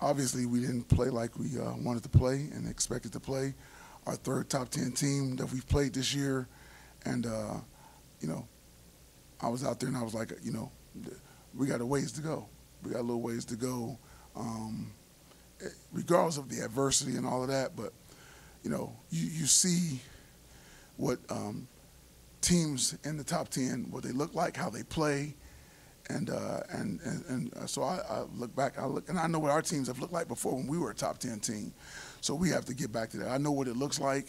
obviously we didn't play like we uh, wanted to play and expected to play. Our third top 10 team that we've played this year. And, uh, you know, I was out there and I was like, you know, we got a ways to go. We got a little ways to go, um, regardless of the adversity and all of that. But, you know, you, you see what um, teams in the top 10, what they look like, how they play. And, uh, and, and, and uh, so I, I, look back, I look, and I know what our teams have looked like before when we were a top 10 team. So we have to get back to that. I know what it looks like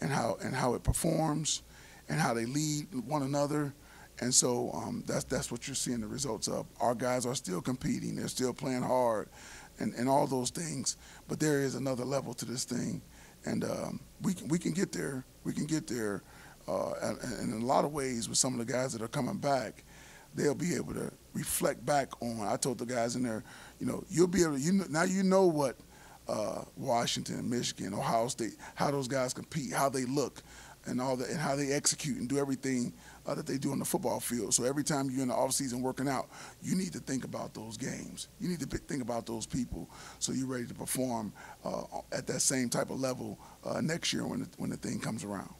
and how, and how it performs and how they lead one another. And so um, that's, that's what you're seeing the results of. Our guys are still competing. They're still playing hard and, and all those things. But there is another level to this thing. And um, we, can, we can get there. We can get there uh, and, and in a lot of ways with some of the guys that are coming back they'll be able to reflect back on. I told the guys in there, you know, you'll be able to, you know, now you know what uh, Washington, Michigan, Ohio State, how those guys compete, how they look, and all that, and how they execute and do everything uh, that they do on the football field. So every time you're in the off season working out, you need to think about those games. You need to think about those people, so you're ready to perform uh, at that same type of level uh, next year when the, when the thing comes around.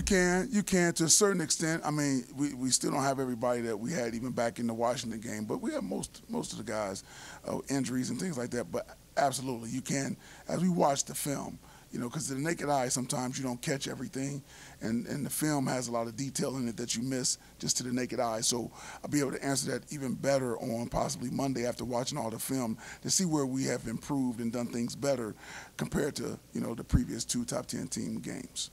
You can, you can to a certain extent. I mean, we, we still don't have everybody that we had even back in the Washington game, but we have most most of the guys, uh, injuries and things like that. But absolutely, you can. As we watch the film, you know, because the naked eye, sometimes you don't catch everything, and and the film has a lot of detail in it that you miss just to the naked eye. So I'll be able to answer that even better on possibly Monday after watching all the film to see where we have improved and done things better compared to you know the previous two top ten team games.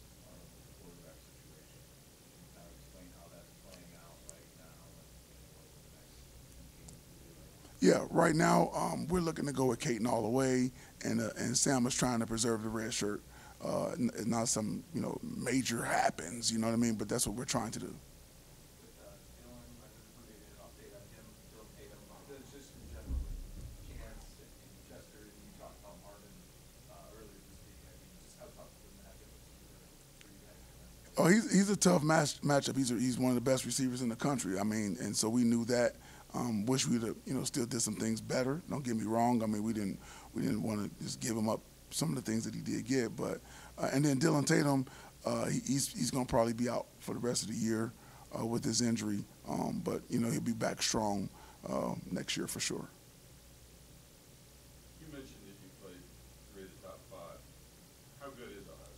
Yeah, right now um, we're looking to go with Katin all the way, and uh, and Sam is trying to preserve the red shirt. Uh, not some you know major happens, you know what I mean, but that's what we're trying to do. Oh, he's he's a tough match matchup. He's a, he's one of the best receivers in the country. I mean, and so we knew that. Um, wish we'd have, you know still did some things better. Don't get me wrong. I mean, we didn't we didn't want to just give him up some of the things that he did get. But uh, and then Dylan Tatum, uh, he, he's he's going to probably be out for the rest of the year uh, with his injury. Um, but you know he'll be back strong uh, next year for sure. You mentioned that you played three of the top five. How good is Ohio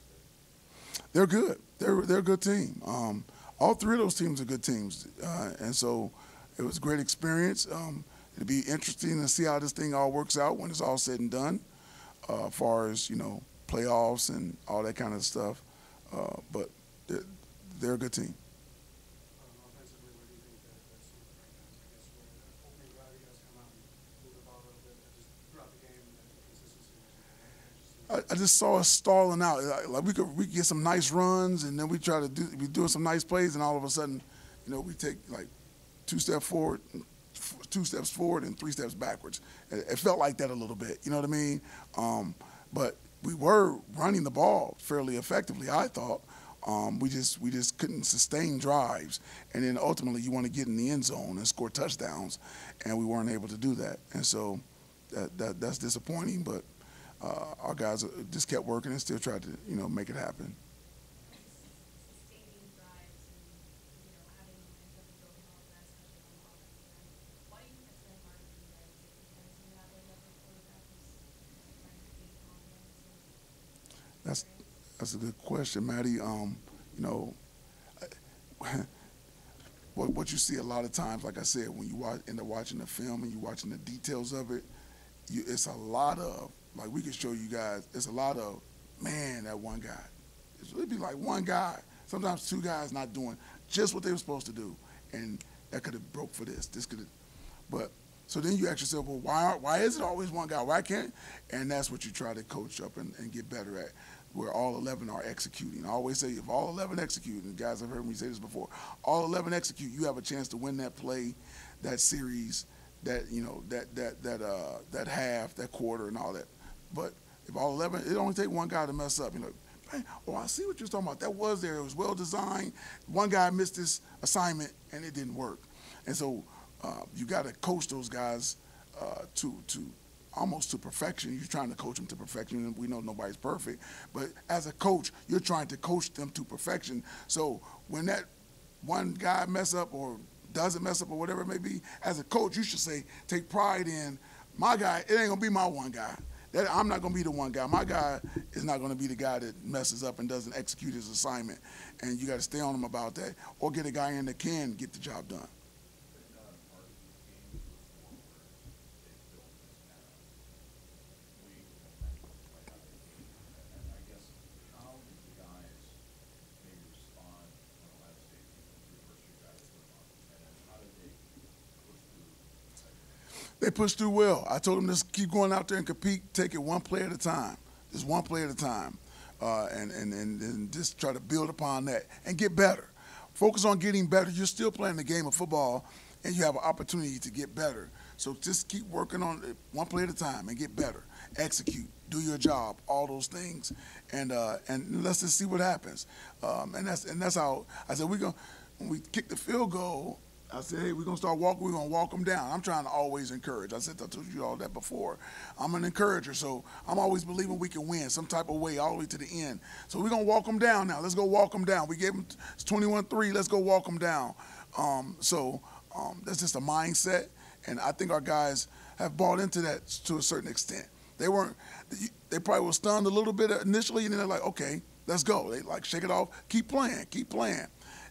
State? They're good. They're they're a good team. Um, all three of those teams are good teams, uh, and so it was a great experience. Um, it'll be interesting to see how this thing all works out when it's all said and done, uh, as far as you know playoffs and all that kind of stuff. Uh, but they're, they're, a good team. I, I just saw us stalling out. Like we could we could get some nice runs, and then we try to do we doing some nice plays, and all of a sudden, you know, we take like two steps forward, two steps forward, and three steps backwards. It, felt like that a little bit. You know what I mean? Um, but we were running the ball fairly effectively, I thought. Um, we just we just couldn't sustain drives, and then ultimately you want to get in the end zone and score touchdowns, and we weren't able to do that. And so that, that that's disappointing. But uh, our guys just kept working and still tried to you know make it happen. That's that's a good question, Maddie. Um, you know, what what you see a lot of times, like I said, when you watch end up watching the film and you watching the details of it, you, it's a lot of like we can show you guys. It's a lot of man that one guy. It'd be like one guy, sometimes two guys not doing just what they were supposed to do, and that could have broke for this. This could but so then you ask yourself, well, why why is it always one guy? Why can't? And that's what you try to coach up and, and get better at where all 11 are executing. I always say if all 11 execute, and guys have heard me say this before, all 11 execute, you have a chance to win that play, that series, that you know, that that that uh, that half, that quarter, and all that. But if all 11, it only take one guy to mess up. You know, man, oh, I see what you're talking about. That was there. It was well designed. One guy missed his assignment and it didn't work. And so uh, you got to coach those guys uh, to to almost to perfection. You're trying to coach them to perfection, and we know nobody's perfect. But as a coach, you're trying to coach them to perfection. So when that one guy mess up or doesn't mess up or whatever it may be, as a coach, you should say, take pride in my guy. It ain't gonna be my one guy. That I'm not gonna be the one guy. My guy is not gonna be the guy that messes up and doesn't execute his assignment. And you got to stay on him about that, or get a guy in that can get the job done. But not a part of these games before where they built this kind of league momentum by having a game. And I guess, how did the guys maybe respond when Ohio State beat them through the first few guys put them on? And then how did they push through the second half? They pushed through well. I told them just keep going out there and compete. Take it one play at a time. Just one play at a time, uh, and, and and and just try to build upon that and get better. Focus on getting better. You're still playing the game of football, and you have an opportunity to get better. So just keep working on it one play at a time and get better. Execute, do your job, all those things, and uh, and let's just see what happens. Um, and that's and that's how I said we're gonna when we kick the field goal. I said, hey, we're gonna start walking. We're gonna walk them down. I'm trying to always encourage. I said I told you all that before. I'm an encourager, so I'm always believing we can win some type of way all the way to the end. So we're gonna walk them down now. Let's go walk them down. We gave them it's 21-3. Let's go walk them down. Um, so um, that's just a mindset, and I think our guys have bought into that to a certain extent. They weren't. They probably were stunned a little bit initially, and then they're like, okay, let's go. They like shake it off, keep playing, keep playing.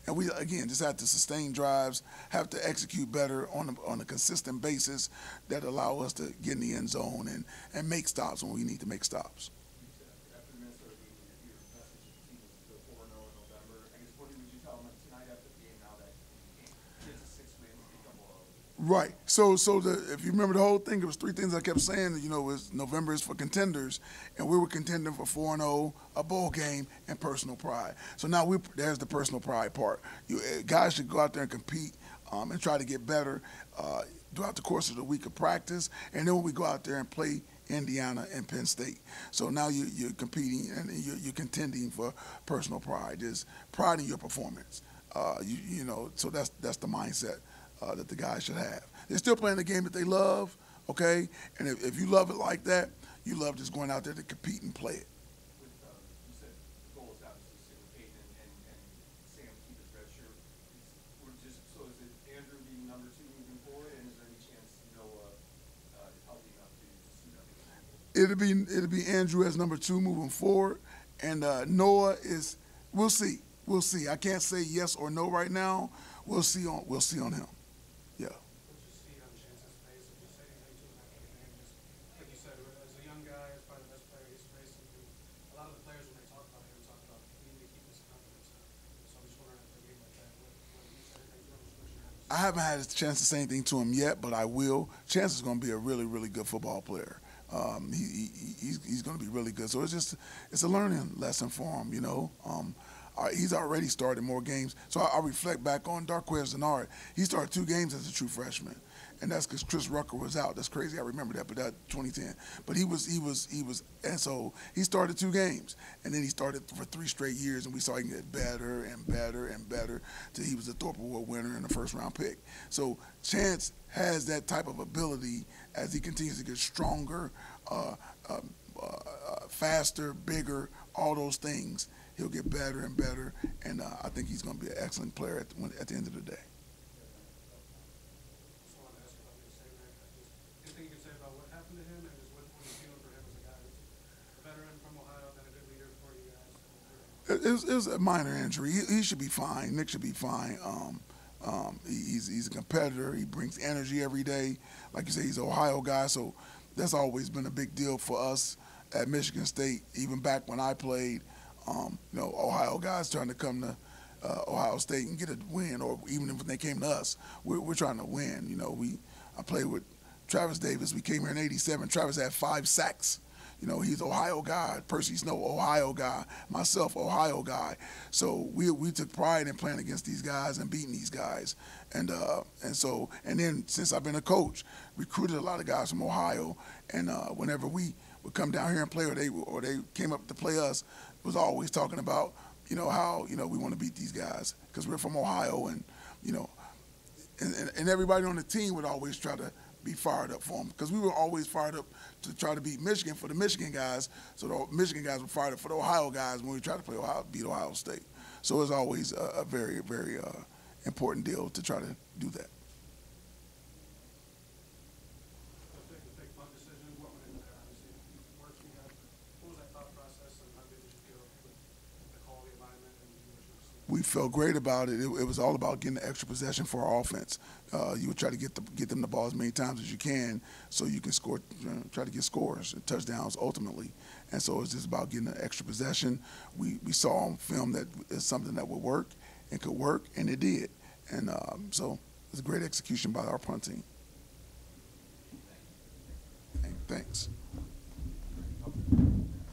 And we again just have to sustain drives, have to execute better on a, on a consistent basis that allow us to get in the end zone and, and make stops when we need to make stops. You said after the Minnesota game, your your message to the team was to go four and zero in November. I guess what would you tell them tonight after the game now that you can't get to six wins, become below? Right. So, so the, if you remember the whole thing, it was three things I kept saying. You know, was November is for contenders, and we were contending for four and zero, a bowl game, and personal pride. So now we there's the personal pride part. You eh, guys should go out there and compete um, and try to get better uh, throughout the course of the week of practice, and then when we go out there and play Indiana and Penn State. So now you, you're competing and you're, you're contending for personal pride. There's pride in your performance. Uh, you, you know, so that's that's the mindset uh, that the guys should have. They're still playing the game that they love, okay? And if, if you love it like that, you love just going out there to compete and play it. It'll be it'll be Andrew as number two moving forward, and uh, Noah is. We'll see. We'll see. I can't say yes or no right now. We'll see on we'll see on him. Yeah. Let's just see it on Chance's face and just say anything to him after the game. Just like you said, as a young guy, as probably the best player he's faced, and a lot of the players when they talk about him talk about he need to keep his confidence up. So I'm just wondering after a game like that, what, what he said anything to him, just wish you had. I haven't had a chance to say anything to him yet, but I will. Chance is going to be a really, really good football player. Um, he, he, he's he's going to be really good. So it's just it's a learning lesson for him, you know. Um, uh, he's already started more games. So I, I reflect back on Darqueze Dennard. He started two games as a true freshman, and that's because Chris Rucker was out. That's crazy. I remember that, but that 2010. But he was he was he was, and so he started two games, and then he started for three straight years, and we saw him get better and better and better till he was a Thorpe Award winner and a first round pick. So Chance has that type of ability as he continues to get stronger, uh, uh, uh, faster, bigger, all those things. He'll get better and better, and uh, I think he's going to be an excellent player at the, at the end of the day. Just wanted to ask you about the same night. Just anything you can say about what happened to him and just what, what you're feeling for him as a guy who's a veteran from Ohio, been a good leader for you guys. It, was, it was a minor injury. He, he should be fine. Nick should be fine. Um, um, he- he's, he's a competitor. He brings energy every day. Like you say, he's an Ohio guy, so that's always been a big deal for us at Michigan State. Even back when I played, um, you know, Ohio guys trying to come to uh, Ohio State and get a win, or even if they came to us, we're, we're trying to win. You know, we I played with Travis Davis. We came here in '87. Travis had five sacks. You know, he's Ohio guy. Percy Snow, Ohio guy. Myself, Ohio guy. So we we took pride in playing against these guys and beating these guys. And uh, and so and then since I've been a coach, recruited a lot of guys from Ohio. And uh, whenever we would come down here and play, or they or they came up to play us, was always talking about you know how you know we want to beat these guys because we're from Ohio, and you know, and, and, and everybody on the team would always try to be fired up for them because we were always fired up to try to beat Michigan for the Michigan guys. So the Michigan guys were fired up for the Ohio guys when we tried to play Ohio, beat Ohio State. So it was always a, a very, very uh, important deal to try to do that. The big, the big fun decision, what went into there, obviously, you worked, you had, what was that thought process, and how good did you feel with the quality of alignment and you were just? We felt great about it. it. It was all about getting the extra possession for our offense. Uh, you would try to get the, get them the ball as many times as you can, so you can score. Uh, try to get scores and touchdowns ultimately. And so it's just about getting the extra possession. We we saw on film that it's something that would work and could work, and it did. And um, so it's a great execution by our punt team. Thanks.